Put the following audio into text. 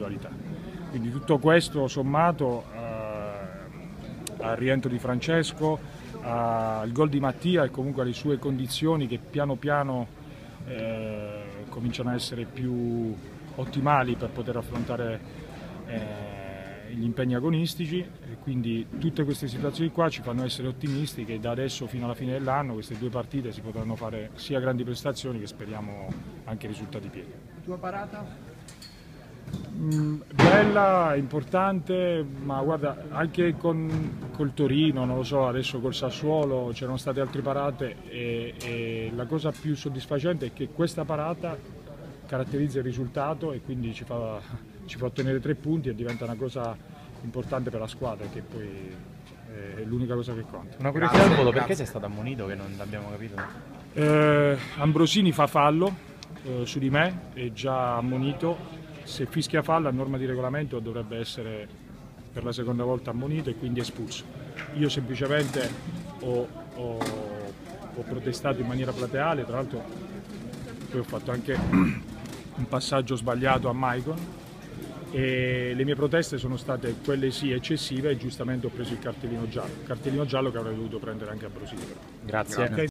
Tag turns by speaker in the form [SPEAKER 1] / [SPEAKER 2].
[SPEAKER 1] individualità. Quindi tutto questo sommato eh, al rientro di Francesco, al gol di Mattia e comunque alle sue condizioni che piano piano eh, cominciano a essere più ottimali per poter affrontare eh, gli impegni agonistici e quindi tutte queste situazioni qua ci fanno essere ottimisti che da adesso fino alla fine dell'anno queste due partite si potranno fare sia grandi prestazioni che speriamo anche risultati pieni.
[SPEAKER 2] Tua parata?
[SPEAKER 1] Mm, bella, importante, ma guarda, anche con col Torino, non lo so, adesso col Sassuolo c'erano state altre parate e, e, la cosa più soddisfacente è che questa parata caratterizza il risultato e quindi ci fa, ci fa ottenere tre punti e diventa una cosa importante per la squadra che poi è l'unica cosa che conta.
[SPEAKER 3] Una curiosità al volo, perché sei stato ammonito che non l'abbiamo capito?
[SPEAKER 1] Eh, Ambrosini fa fallo eh, su di me, è già ammonito se fischia fallo a norma di regolamento dovrebbe essere per la seconda volta ammonito e quindi espulso. Io semplicemente ho, ho, ho protestato in maniera plateale, tra l'altro poi ho fatto anche un passaggio sbagliato a Maicon e le mie proteste sono state quelle sì eccessive e giustamente ho preso il cartellino giallo, cartellino giallo che avrei dovuto prendere anche a Brosino.
[SPEAKER 3] Grazie. Okay.